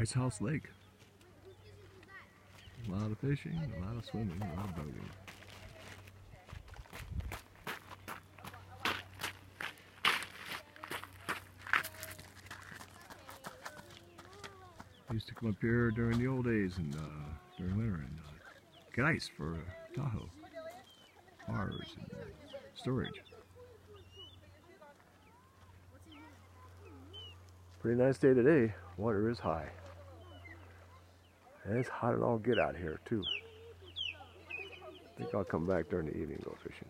Ice House Lake. A lot of fishing, a lot of swimming, a lot of boating. Used to come up here during the old days and uh, during winter and uh, get ice for uh, Tahoe, bars and storage. Pretty nice day today. Water is high. And it's hot and all get out here too. I think I'll come back during the evening go fishing.